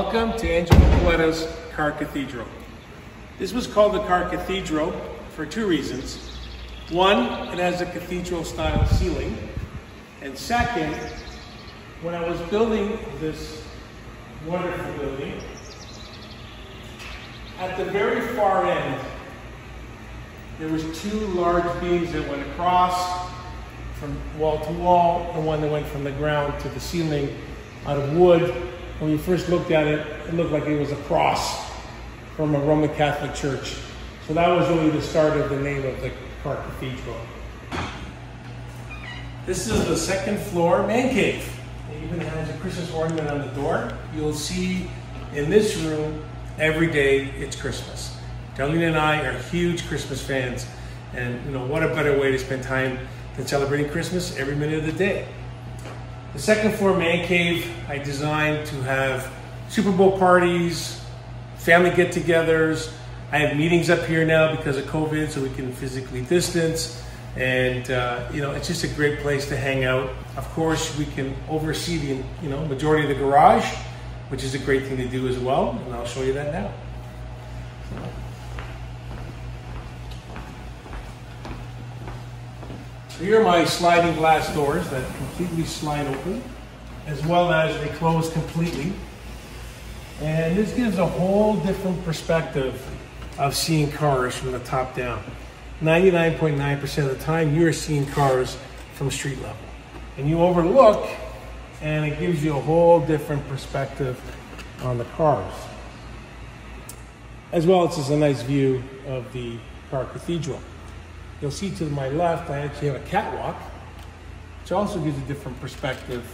Welcome to Angelo Paletta's Car Cathedral. This was called the Car Cathedral for two reasons. One, it has a cathedral style ceiling. And second, when I was building this wonderful building, at the very far end, there was two large beams that went across from wall to wall, and one that went from the ground to the ceiling out of wood. When we first looked at it, it looked like it was a cross from a Roman Catholic church. So that was really the start of the name of the Car Cathedral. This is the second floor man cave. It even has a Christmas ornament on the door. You'll see in this room every day it's Christmas. Darlene and I are huge Christmas fans, and you know what a better way to spend time than celebrating Christmas every minute of the day. The second floor man cave I designed to have Super Bowl parties, family get-togethers. I have meetings up here now because of COVID, so we can physically distance. And uh, you know, it's just a great place to hang out. Of course, we can oversee the you know majority of the garage, which is a great thing to do as well. And I'll show you that now. Here are my sliding glass doors that completely slide open, as well as they close completely. And this gives a whole different perspective of seeing cars from the top down. 99.9% of the time, you're seeing cars from street level. And you overlook, and it gives you a whole different perspective on the cars. As well as just a nice view of the car cathedral. You'll see to my left, I actually have a catwalk, which also gives a different perspective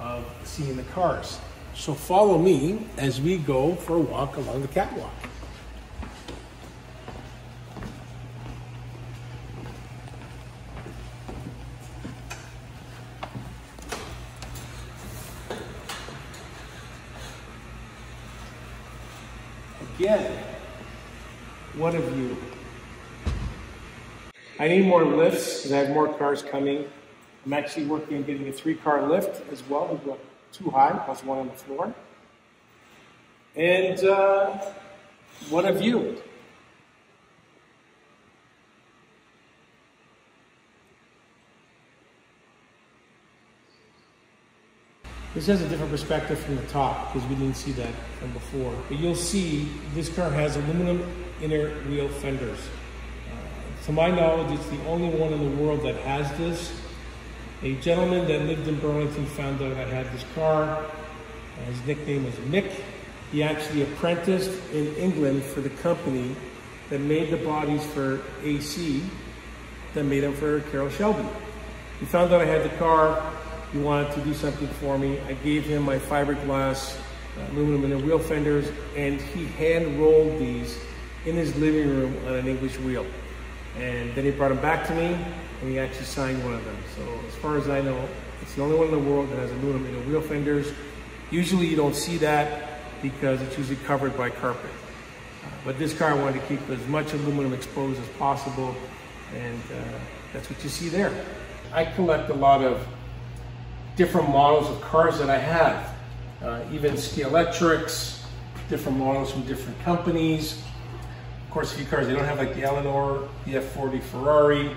of seeing the cars. So follow me as we go for a walk along the catwalk. Again, what a view. I need more lifts because I have more cars coming. I'm actually working on getting a three car lift as well. We've got two high, plus one on the floor. And uh, what a view. This has a different perspective from the top because we didn't see that from before. But you'll see this car has aluminum inner wheel fenders. To my knowledge, it's the only one in the world that has this. A gentleman that lived in Burlington found out I had this car. His nickname was Mick. He actually apprenticed in England for the company that made the bodies for AC that made them for Carroll Shelby. He found out I had the car. He wanted to do something for me. I gave him my fiberglass uh, aluminum inner wheel fenders and he hand rolled these in his living room on an English wheel. And then he brought them back to me, and he actually signed one of them. So as far as I know, it's the only one in the world that has aluminum inner wheel fenders. Usually you don't see that because it's usually covered by carpet. Uh, but this car I wanted to keep as much aluminum exposed as possible, and uh, that's what you see there. I collect a lot of different models of cars that I have, uh, even Electrics, different models from different companies course, a few cars, they don't have like the Eleanor, the F40 Ferrari,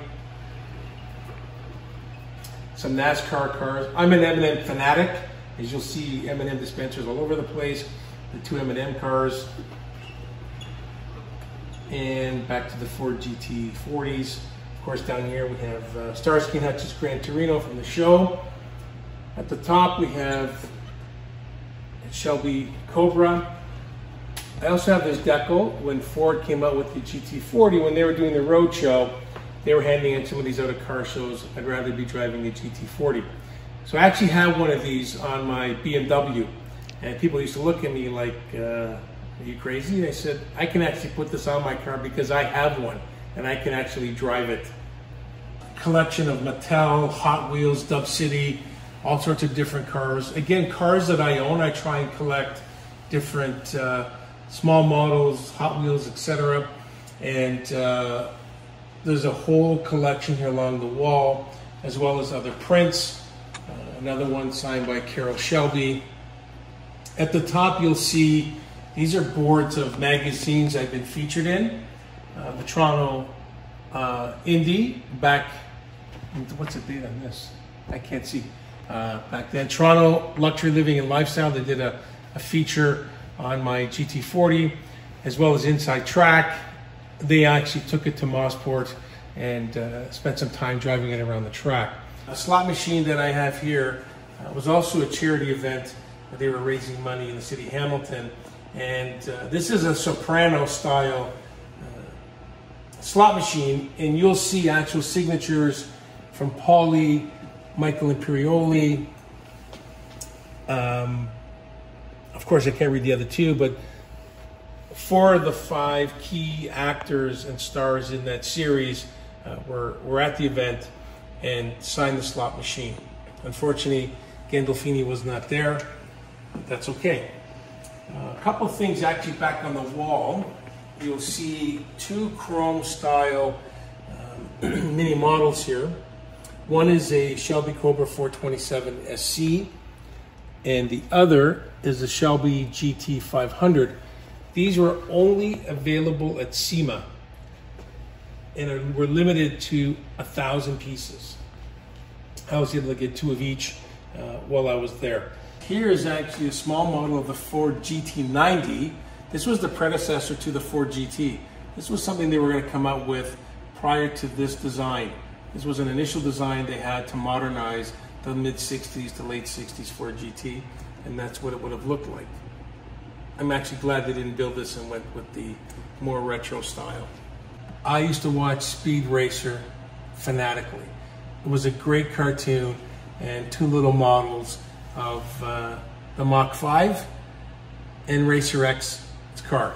some NASCAR cars. I'm an M&M fanatic. As you'll see, M&M dispensers all over the place. The two M&M cars. And back to the Ford GT40s. Of course, down here we have uh, Starsky Hutch's Gran Torino from the show. At the top, we have a Shelby Cobra. I also have this decal. When Ford came out with the GT40, when they were doing the road show, they were handing in some of these other car shows. I'd rather be driving the GT40. So I actually have one of these on my BMW. And people used to look at me like, uh, are you crazy? I said, I can actually put this on my car because I have one and I can actually drive it. Collection of Mattel, Hot Wheels, Dub City, all sorts of different cars. Again, cars that I own, I try and collect different uh, small models, Hot Wheels, etc. And uh, there's a whole collection here along the wall, as well as other prints. Uh, another one signed by Carroll Shelby. At the top, you'll see these are boards of magazines I've been featured in. Uh, the Toronto uh, Indy back, what's the date on this? I can't see. Uh, back then, Toronto Luxury Living and Lifestyle, they did a, a feature on my GT40 as well as Inside Track. They actually took it to Mosport and uh, spent some time driving it around the track. A slot machine that I have here uh, was also a charity event. They were raising money in the city of Hamilton. And uh, this is a soprano style uh, slot machine. And you'll see actual signatures from Paulie, Michael Imperioli. Um, course, I can't read the other two, but four of the five key actors and stars in that series uh, were, were at the event and signed the slot machine. Unfortunately, Gandolfini was not there. But that's okay. Uh, a couple things actually back on the wall. You'll see two chrome style um, mini models here. One is a Shelby Cobra 427 SC, and the other is the Shelby GT 500. These were only available at SEMA and were limited to a thousand pieces. I was able to get two of each uh, while I was there. Here is actually a small model of the Ford GT90. This was the predecessor to the Ford GT. This was something they were going to come out with prior to this design. This was an initial design they had to modernize the mid 60s to late 60s Ford GT, and that's what it would have looked like. I'm actually glad they didn't build this and went with the more retro style. I used to watch Speed Racer fanatically. It was a great cartoon and two little models of uh, the Mach 5 and Racer X car.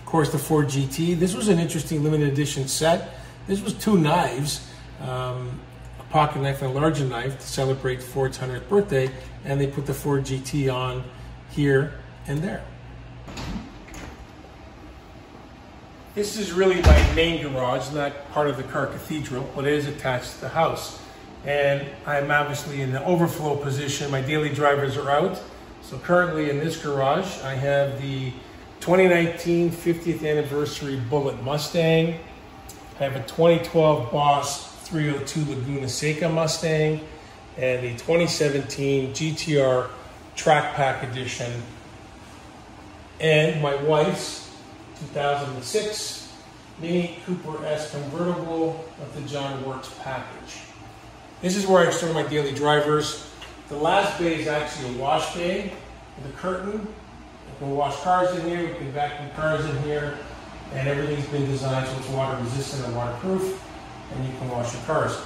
Of course, the Ford GT. This was an interesting limited edition set. This was two knives, um, a pocket knife and a larger knife to celebrate Ford's 100th birthday, and they put the Ford GT on here and there. This is really my main garage, not part of the car cathedral, but it is attached to the house. And I'm obviously in the overflow position. My daily drivers are out. So currently in this garage, I have the 2019 50th anniversary Bullet Mustang. I have a 2012 Boss 302 Laguna Seca Mustang and the 2017 GTR Track Pack Edition and my wife's 2006 Mini Cooper S convertible of the John Works package. This is where I store my daily drivers. The last bay is actually a wash bay with a curtain. You can wash cars in here, we can vacuum cars in here, and everything's been designed so it's water resistant and waterproof, and you can wash your cars.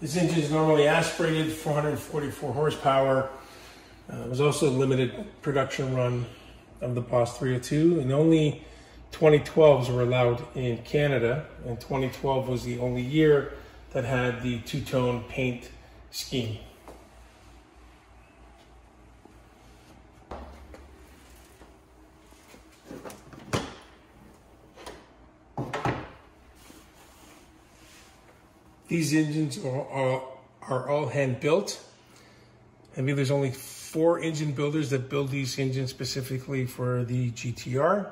This engine is normally aspirated, 444 horsepower. Uh, it was also a limited production run of the Boss 302, and only 2012s were allowed in Canada, and 2012 was the only year that had the two-tone paint scheme. These engines are, are, are all hand built. I mean, there's only four engine builders that build these engines specifically for the GTR.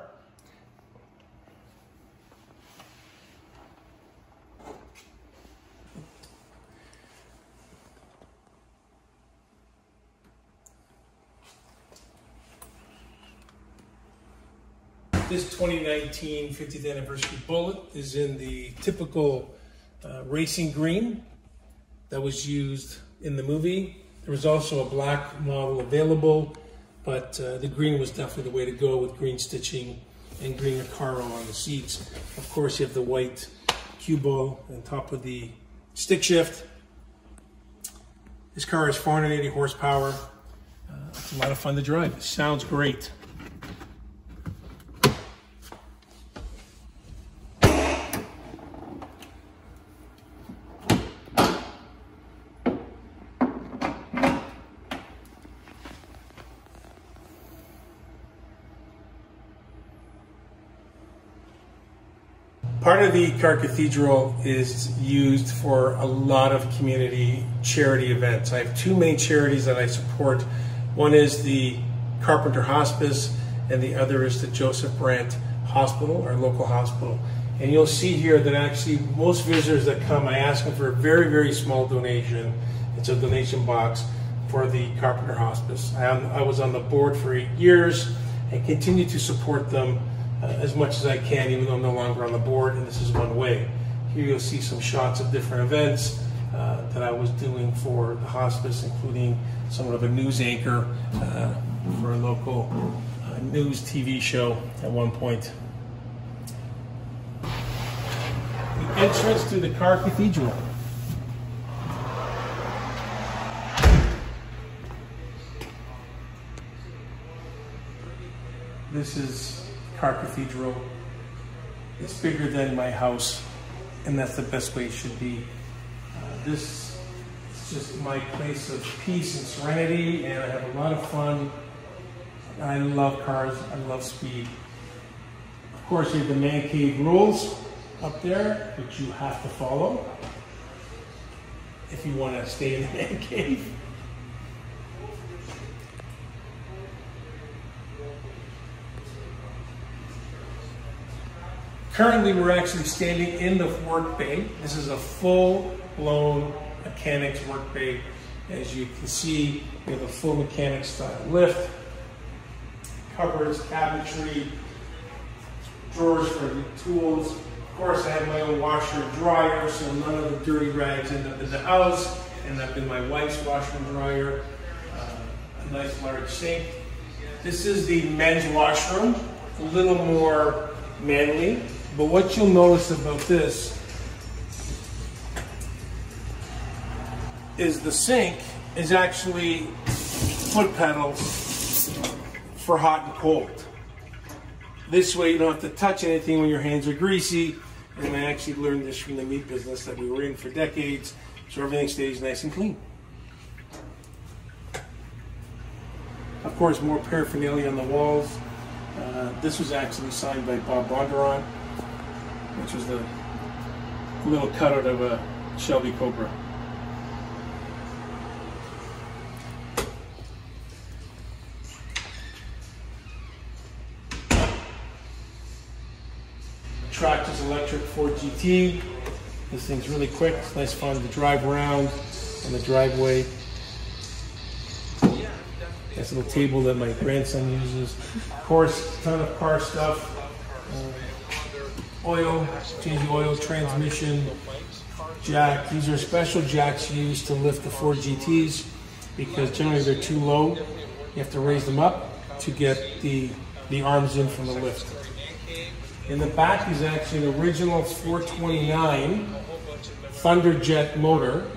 This 2019 50th anniversary bullet is in the typical uh, racing green that was used in the movie. There was also a black model available, but uh, the green was definitely the way to go with green stitching and green Recaro on the seats. Of course, you have the white ball on top of the stick shift. This car is 480 horsepower. Uh, it's a lot of fun to drive. It sounds great. Part of the Car Cathedral is used for a lot of community charity events. I have two main charities that I support. One is the Carpenter Hospice, and the other is the Joseph Brant Hospital, our local hospital. And you'll see here that actually most visitors that come, I ask them for a very, very small donation. It's a donation box for the Carpenter Hospice. I, I was on the board for eight years and continue to support them uh, as much as I can, even though I'm no longer on the board, and this is one way. Here you'll see some shots of different events uh, that I was doing for the hospice, including somewhat of a news anchor uh, for a local uh, news TV show at one point. The entrance to the Car Cathedral. This is Car Cathedral. It's bigger than my house, and that's the best way it should be. Uh, this is just my place of peace and serenity, and I have a lot of fun. I love cars, I love speed. Of course, you have the man cave rules up there, which you have to follow if you want to stay in the man cave. Currently, we're actually standing in the work bay. This is a full-blown mechanics work bay. As you can see, we have a full mechanic style lift, cupboards, cabinetry, drawers for tools. Of course, I have my own washer and dryer, so none of the dirty rags end up in the house, end up in my wife's washer and dryer. Uh, a nice large sink. This is the men's washroom, a little more manly. But what you'll notice about this is the sink is actually foot pedals for hot and cold. This way you don't have to touch anything when your hands are greasy. And I actually learned this from the meat business that we were in for decades, so everything stays nice and clean. Of course, more paraphernalia on the walls. Uh, this was actually signed by Bob Bondurant which was the little cutout of a Shelby Cobra. Tractor's electric Ford GT. This thing's really quick. It's nice fun to drive around on the driveway. Nice little table that my grandson uses. Of course, ton of car stuff. Uh, oil, change the oil, transmission, jack. These are special jacks used to lift the Ford GTs because generally they're too low. You have to raise them up to get the, the arms in from the lift. In the back is actually an original 429 Thunderjet motor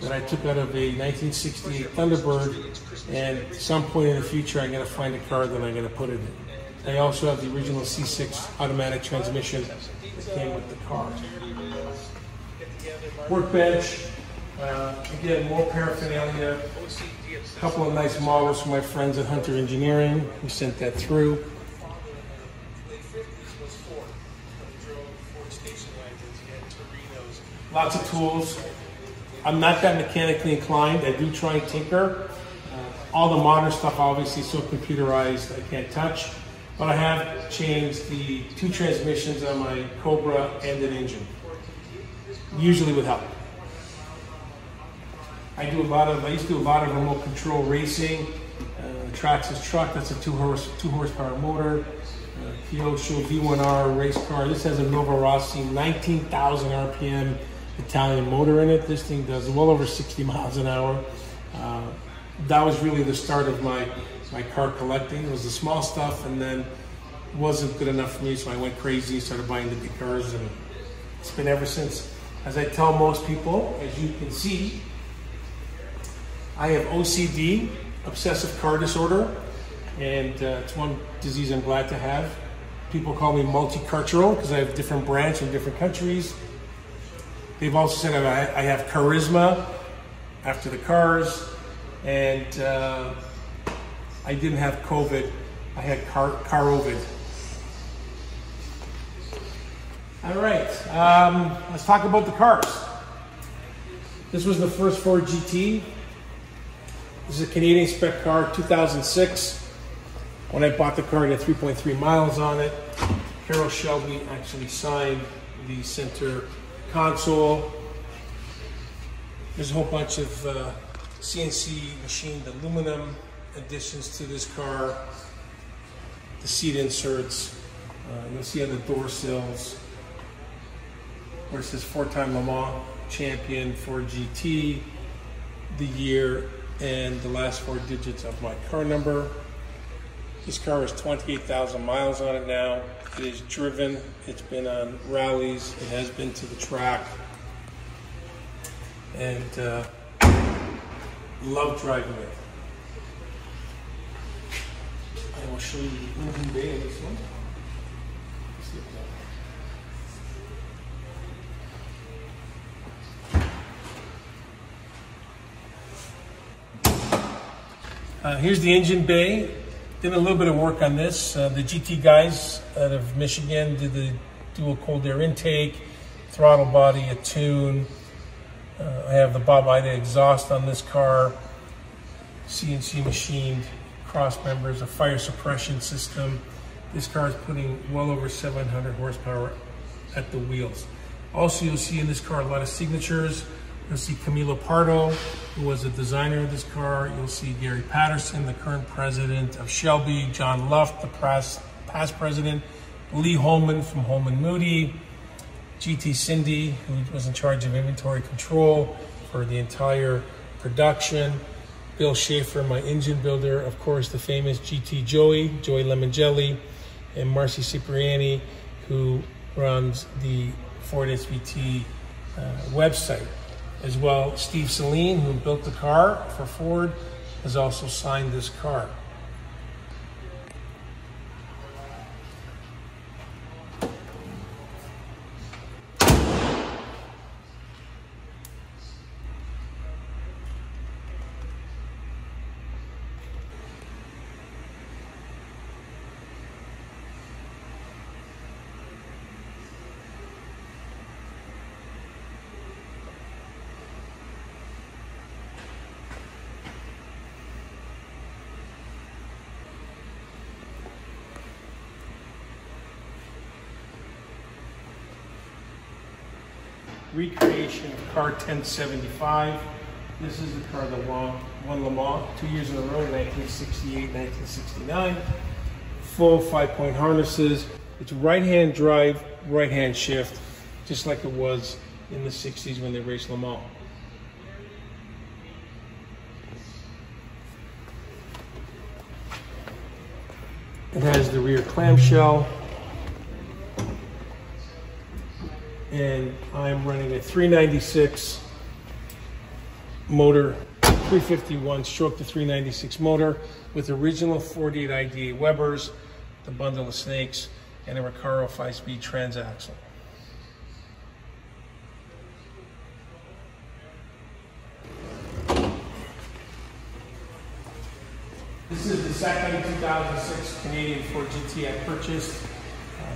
that I took out of a 1968 Thunderbird and some point in the future I'm going to find a car that I'm going to put it in. They also have the original C6 automatic transmission that came with the car. Workbench, uh, again, more paraphernalia. A couple of nice models from my friends at Hunter Engineering. We sent that through. Lots of tools. I'm not that mechanically inclined. I do try and tinker. Uh, all the modern stuff obviously so computerized I can't touch. But I have changed the two transmissions on my Cobra and an engine, usually with help. I do a lot of, I used to do a lot of remote control racing. Uh, Traxxas truck, that's a two, horse, two horsepower motor. Uh, Kyosho V1R race car. This has a Nova Rossi 19,000 RPM Italian motor in it. This thing does well over 60 miles an hour. Uh, that was really the start of my my car collecting. Was the small stuff, and then wasn't good enough for me, so I went crazy, and started buying the big cars, and it's been ever since. As I tell most people, as you can see, I have OCD, obsessive car disorder, and uh, it's one disease I'm glad to have. People call me multicultural because I have different brands in different countries. They've also said I have charisma after the cars, and uh, I didn't have COVID. I had car, car COVID. All right, um, let's talk about the cars. This was the first Ford GT. This is a Canadian spec car, 2006. When I bought the car, it had 3.3 miles on it. Carroll Shelby actually signed the center console. There's a whole bunch of uh, CNC machined aluminum additions to this car. The seat inserts. Uh, you'll see on the door sills where it says four-time Le Mans champion for GT, the year, and the last four digits of my car number. This car has 28,000 miles on it now. It is driven. It's been on rallies. It has been to the track. And uh, love driving it. I will show you the engine bay this one. Uh, here's the engine bay. Did a little bit of work on this. Uh, the GT guys out of Michigan did the dual cold air intake, throttle body, a tune. Uh, I have the Bob Ida exhaust on this car, CNC machined cross members, a fire suppression system. This car is putting well over 700 horsepower at the wheels. Also, you'll see in this car a lot of signatures. You'll see Camilo Pardo, who was the designer of this car. You'll see Gary Patterson, the current president of Shelby, John Luft, the past, past president, Lee Holman from Holman Moody, GT Cindy, who was in charge of inventory control for the entire production, Bill Schaefer, my engine builder, of course, the famous GT Joey, Joey Lemongelli, and Marcy Cipriani, who runs the Ford SVT uh, website as well. Steve Saleen, who built the car for Ford, has also signed this car. recreation of car 1075. This is the car that won, Le Mans two years in a row, 1968, 1969. Full five-point harnesses. It's right-hand drive, right-hand shift, just like it was in the 60s when they raced Le Mans. It has the rear clamshell, and I'm running a 396 motor, 351 stroke to 396 motor with original 48 IDA Webers, the bundle of snakes, and a Recaro 5-speed transaxle. This is the second 2006 Canadian Ford GT I purchased.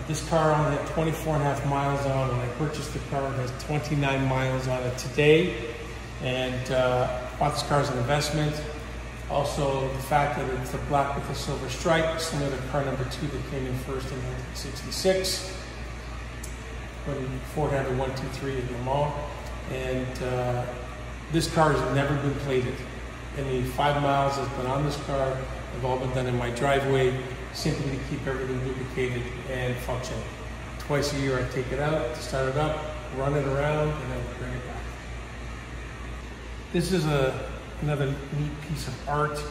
This car only had 24 and a half miles on when I purchased the car. It has 29 miles on it today. And uh, bought this car as an investment. Also, the fact that it's a black with a silver stripe, similar to car number two that came in first in 1966. When Ford had a 123 in Le Mans. And uh, this car has never been plated. And the five miles that's been on this car have all been done in my driveway simply to keep everything lubricated and functioning. Twice a year I take it out, start it up, run it around, and then bring it back. This is a, another neat piece of art.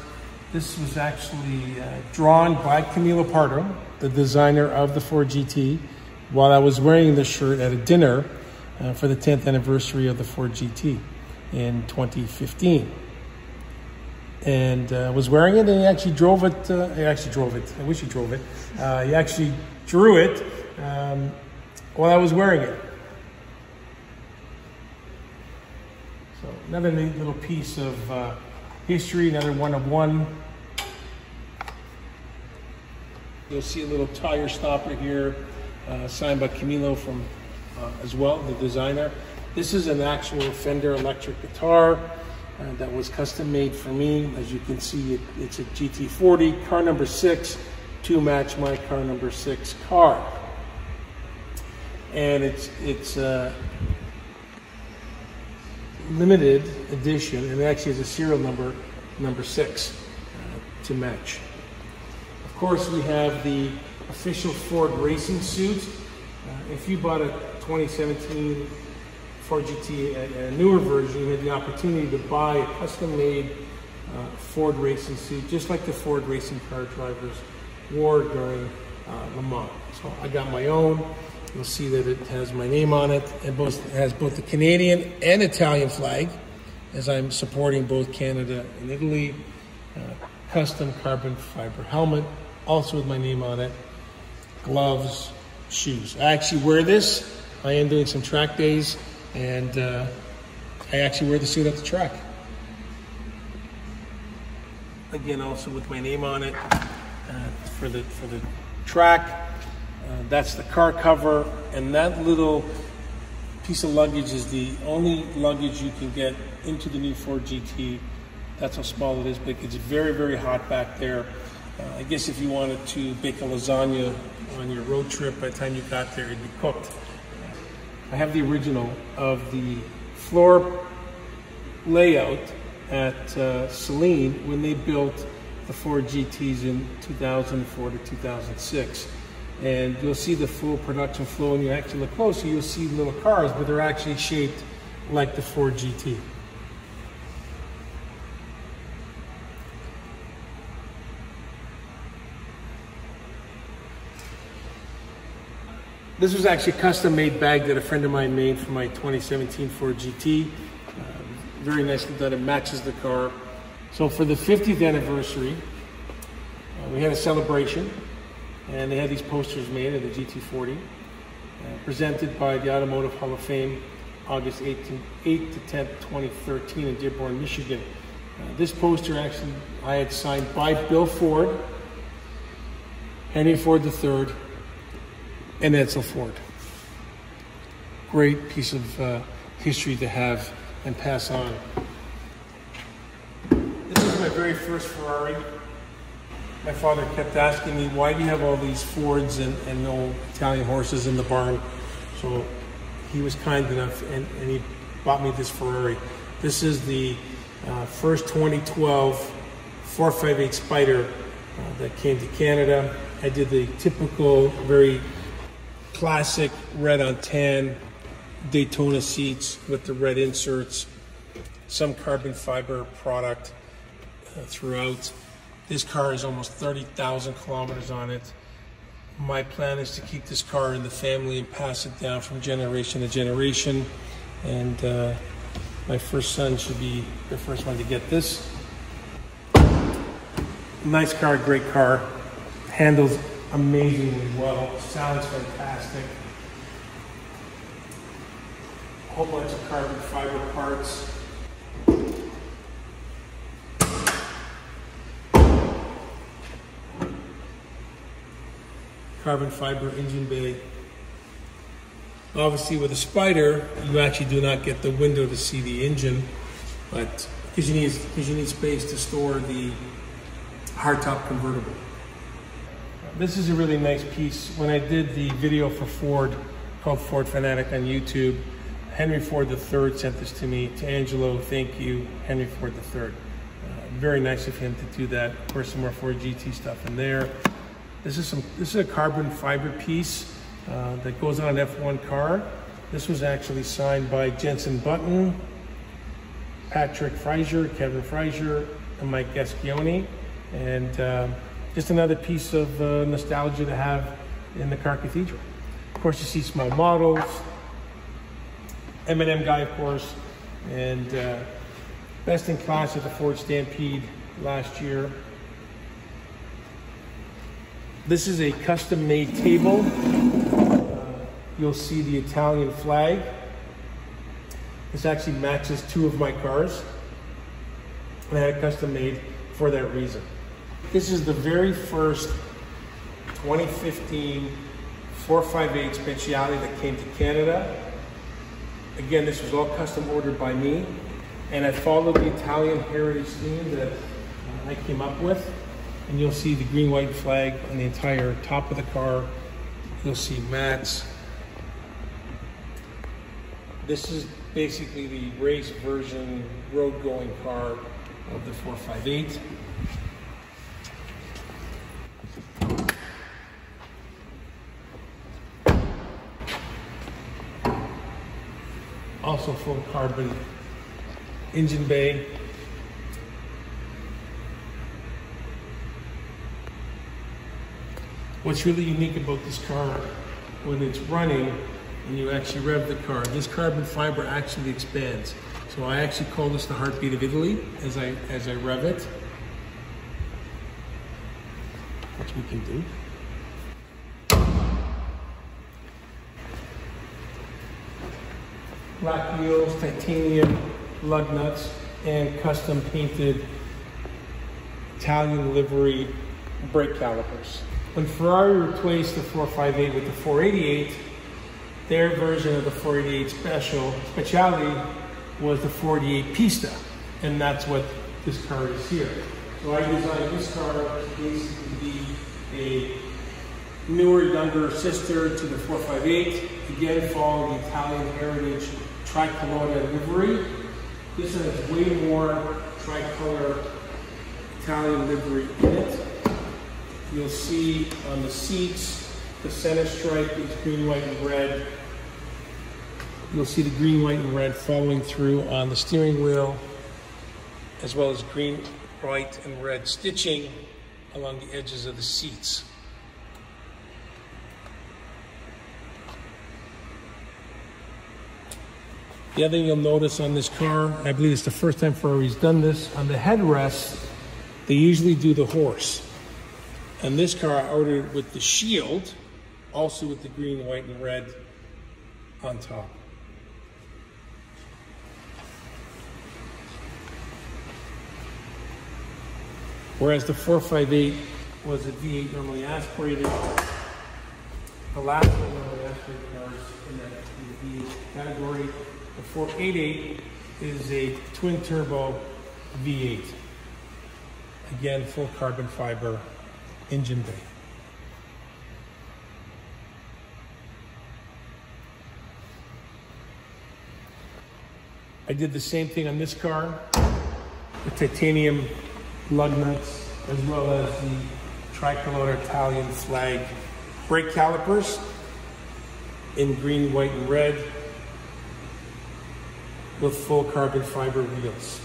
This was actually uh, drawn by Camilo Pardo, the designer of the Ford GT, while I was wearing this shirt at a dinner uh, for the 10th anniversary of the Ford GT in 2015 and uh, was wearing it, and he actually drove it. Uh, he actually drove it. I wish he drove it. Uh, he actually drew it um, while I was wearing it. So another neat little piece of uh, history, another one of one. You'll see a little tire stopper here, uh, signed by Camilo from uh, as well, the designer. This is an actual Fender electric guitar uh, that was custom made for me. As you can see, it, it's a GT40, car number six, to match my car number six car. And it's, it's uh, limited edition, and it actually has a serial number, number six, uh, to match. Of course, we have the official Ford racing suit. Uh, if you bought a 2017 Ford GT, a, a, newer version, you had the opportunity to buy a custom-made uh, Ford racing suit, just like the Ford racing car drivers wore during uh, Le Mans. So I got my own. You'll see that it has my name on it. It, both, it has both the Canadian and Italian flag, as I'm supporting both Canada and Italy. Uh, custom carbon fiber helmet, also with my name on it. Gloves, shoes. I actually wear this. I am doing some track days, and uh, I actually wear the suit at the track. Again, also with my name on it uh, for the for the track. Uh, that's the car cover, and that little piece of luggage is the only luggage you can get into the new Ford GT. That's how small it is, but it's very, very hot back there. Uh, I guess if you wanted to bake a lasagna on your road trip, by the time you got there, it'd be cooked. I have the original of the floor layout at uh, Saleen when they built the Ford GTs in 2004 to 2006 and you'll see the full production flow and you actually look closer, you'll see little cars, but they're actually shaped like the Ford GT. This was actually a custom made bag that a friend of mine made for my 2017 Ford GT. Uh, very nicely done, it matches the car. So for the 50th anniversary, uh, we had a celebration and they had these posters made of the GT40, uh, presented by the Automotive Hall of Fame, August 18, 8 to 10, 2013 in Dearborn, Michigan. Uh, this poster actually I had signed by Bill Ford, Henry Ford III, and Edsel Ford. Great piece of uh, history to have and pass on. This is my very first Ferrari my father kept asking me, why do you have all these Fords and, and no Italian horses in the barn? So he was kind enough and, and he bought me this Ferrari. This is the uh, first 2012 458 Spider uh, that came to Canada. I did the typical, very classic red on tan Daytona seats with the red inserts, some carbon fiber product uh, throughout. This car has almost 30,000 kilometers on it. My plan is to keep this car in the family and pass it down from generation to generation. And uh, my first son should be the first one to get this. Nice car, great car. Handles amazingly well. Sounds fantastic. A whole bunch of carbon fiber parts. carbon fiber engine bay. Obviously with a spider, you actually do not get the window to see the engine, but because you need, because you need space to store the hardtop convertible. This is a really nice piece. When I did the video for Ford, called Ford Fanatic on YouTube, Henry Ford III sent this to me. To Angelo, thank you, Henry Ford III. Uh, very nice of him to do that. Of course, some more Ford GT stuff in there. This is some. This is a carbon fiber piece uh, that goes on an F1 car. This was actually signed by Jenson Button, Patrick Frazier, Kevin Frazier, and Mike Gascioni, and uh, just another piece of uh, nostalgia to have in the car cathedral. Of course, you see small models, M&M guy, of course, and uh, best in class at the Ford Stampede last year. This is a custom made table. Uh, you'll see the Italian flag. This actually matches two of my cars. And I had it custom made for that reason. This is the very first 2015 458 Speciale that came to Canada. Again, this was all custom ordered by me. And I followed the Italian heritage theme that uh, I came up with. And you'll see the green, white flag on the entire top of the car. You'll see mats. This is basically the race version road going car of the 458. Also full carbon engine bay. What's really unique about this car when it's running and you actually rev the car, this carbon fiber actually expands. So I actually call this the heartbeat of Italy as I as I rev it. Which we can do. Black wheels, titanium lug nuts, and custom painted Italian livery brake calipers. When Ferrari replaced the 458 with the 488, their version of the 488 Special Speciale was the 488 Pista, and that's what this car is here. So I designed this car to basically be a newer, younger sister to the 458. Again, following the Italian heritage tricolor livery. This has way more tricolor Italian livery in it. You'll see on the seats, the center stripe is green, white, and red. You'll see the green, white, and red following through on the steering wheel, as well as green, white, and red stitching along the edges of the seats. The other thing you'll notice on this car, I believe it's the first time Ferrari's done this, on the headrest, they usually do the horse. And this car I ordered with the shield, also with the green, white, and red on top. Whereas the 458 was a V8 normally aspirated, the last one normally aspirated cars in that V8 category 488 is a twin turbo V8. Again, full carbon fiber engine bay. I did the same thing on this car the titanium lug nuts as well as the tricolor Italian flag brake calipers in green, white, and red with full carbon fiber wheels.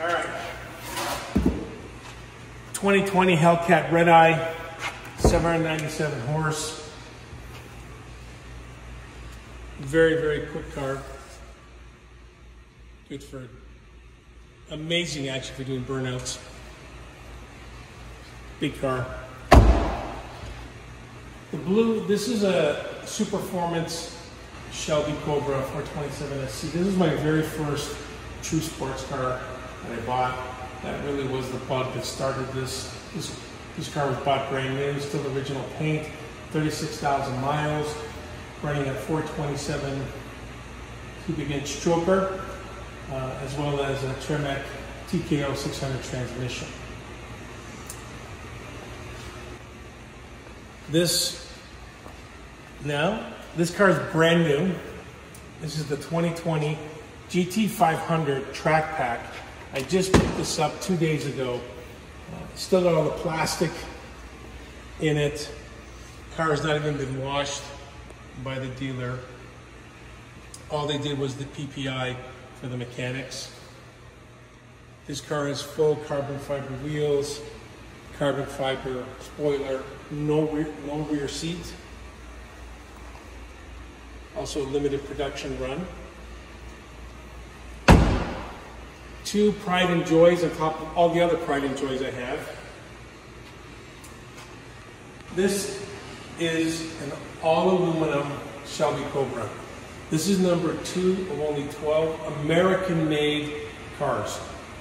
All right. 2020 Hellcat Red Eye, 797 horse. Very, very quick car. Good for amazing action for doing burnouts. Big car. The blue, this is a Superformance Shelby Cobra 427 SC. This is my very first true sports car that I bought. That really was the bug that started this. This, this car was bought brand new, still original paint, 36,000 miles, running at 427 cubic inch stroker, uh, as well as a Tremec TKO 600 transmission. This, now, this car is brand new. This is the 2020 GT500 track pack I just picked this up two days ago. Still got all the plastic in it. Car has not even been washed by the dealer. All they did was the PPI for the mechanics. This car has full carbon fiber wheels, carbon fiber spoiler, no rear, no rear seat. Also limited production run. Two Pride and Joys on top of all the other Pride and Joys I have. This is an all aluminum Shelby Cobra. This is number two of only 12 American made cars.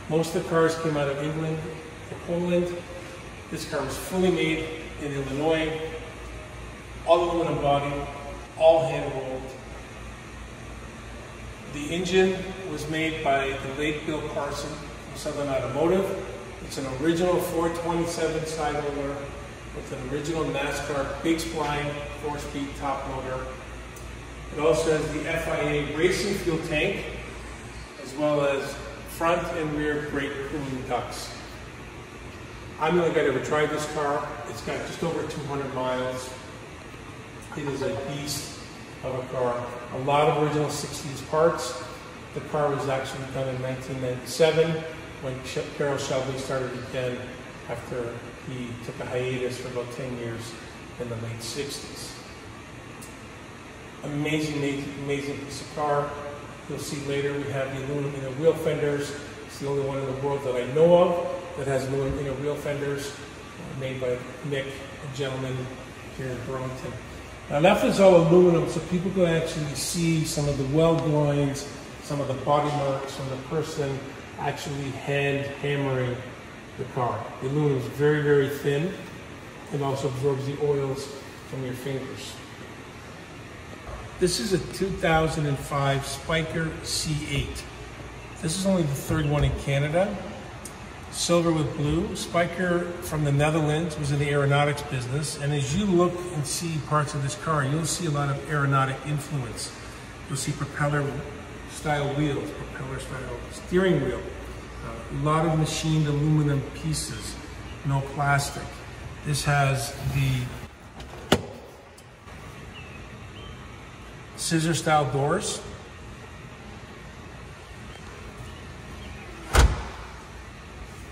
Most of the cars came out of England or Poland. This car was fully made in Illinois, all aluminum body, all hand rolled. The engine was made by the late Bill Parson from Southern Automotive. It's an original 427 side loader with an original NASCAR big spline four-speed top loader. It also has the FIA racing fuel tank, as well as front and rear brake cooling ducts. I'm the only guy that ever tried this car. It's got just over 200 miles. It is a beast of a car. A lot of original 60s parts. The car was actually done in 1997 when Carroll Shelby started again after he took a hiatus for about 10 years in the late 60s. Amazing, amazing, piece of car. You'll see later we have the aluminum inner wheel fenders. It's the only one in the world that I know of that has aluminum inner wheel fenders made by Nick, a gentleman here in Burlington. Now left is all aluminum so people can actually see some of the weld joints, some of the body marks from the person actually hand hammering the car. The aluminum is very, very thin. and also absorbs the oils from your fingers. This is a 2005 Spyker C8. This is only the third one in Canada. Silver with blue. Spyker from the Netherlands was in the aeronautics business. And as you look and see parts of this car, you'll see a lot of aeronautic influence. You'll see propeller style wheels, propeller style steering wheel, a lot of machined aluminum pieces, no plastic. This has the scissor style doors.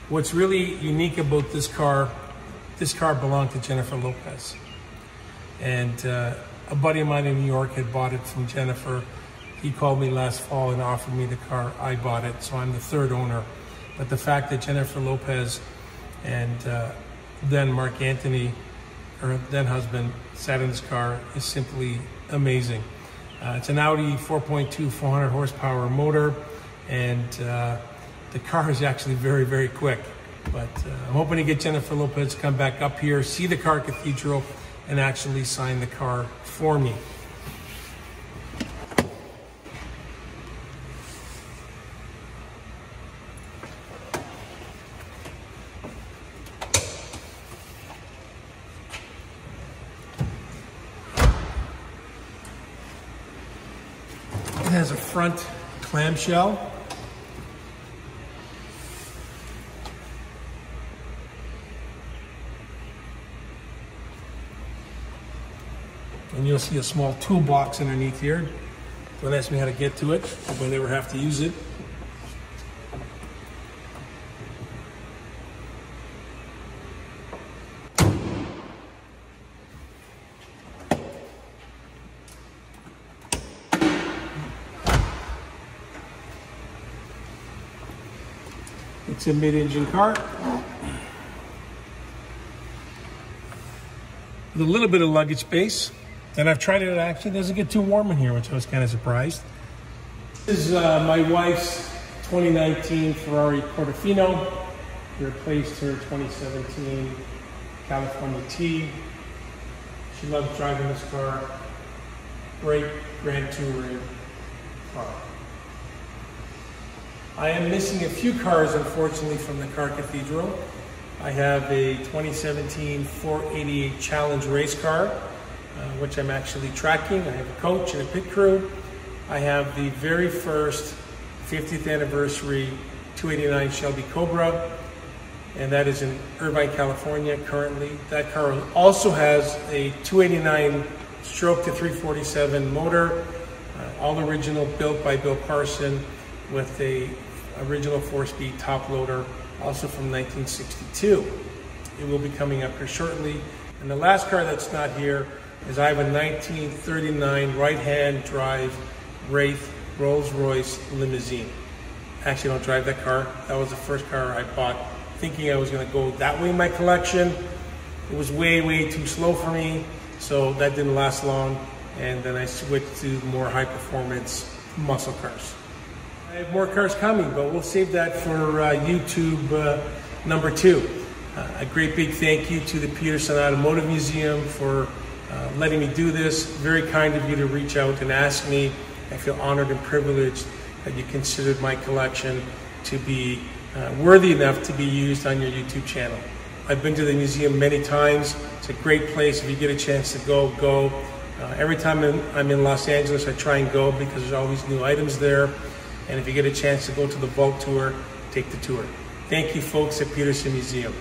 What's really unique about this car, this car belonged to Jennifer Lopez. And uh, a buddy of mine in New York had bought it from Jennifer. He called me last fall and offered me the car. I bought it, so I'm the third owner but the fact that Jennifer Lopez and uh, then Marc Anthony, her then husband, sat in this car is simply amazing. Uh, it's an Audi 4.2 400 horsepower motor, and uh, the car is actually very, very quick. But uh, I'm hoping to get Jennifer Lopez to come back up here, see the car cathedral, and actually sign the car for me. It has a front clamshell. And you'll see a small toolbox underneath here. Don't ask me how to get to it. I never have to use it. It's a mid-engine car. With a little bit of luggage space. And I've tried it, it actually doesn't get too warm in here, which I was kind of surprised. This is uh, my wife's 2019 Ferrari Portofino. We replaced her 2017 California T. She loves driving this car. Great Grand Touring car. I am missing a few cars, unfortunately, from the Car Cathedral. I have a 2017 488 Challenge race car, uh, which I'm actually tracking. I have a coach and a pit crew. I have the very first 50th anniversary 289 Shelby Cobra, and that is in Irvine, California currently. That car also has a 289 stroke to 347 motor, uh, all original, built by Bill Parson with a original four-speed top loader, also from 1962. it will be coming up here shortly. And the last car that's not here is I have a 1939 right-hand drive Wraith Rolls-Royce limousine. Actually, I don't drive that car. That was the first car I bought, thinking I was going to go that way in my collection. It was way, way too slow for me, so that didn't last long. And then I switched to more high-performance muscle cars. I have more cars coming, but we'll save that for uh, YouTube uh, number two. Uh, a great big thank you to the Petersen Automotive Museum for uh, letting me do this. Very kind of you to reach out and ask me. I feel honored and privileged that you considered my collection to be uh, worthy enough to be used on your YouTube channel. I've been to the museum many times. It's a great place. If you get a chance to go, go. Uh, every time I'm in Los Angeles, I try and go because there's always new items there. And if you get a chance to go to the vault tour, take the tour. Thank you, folks at Petersen Museum.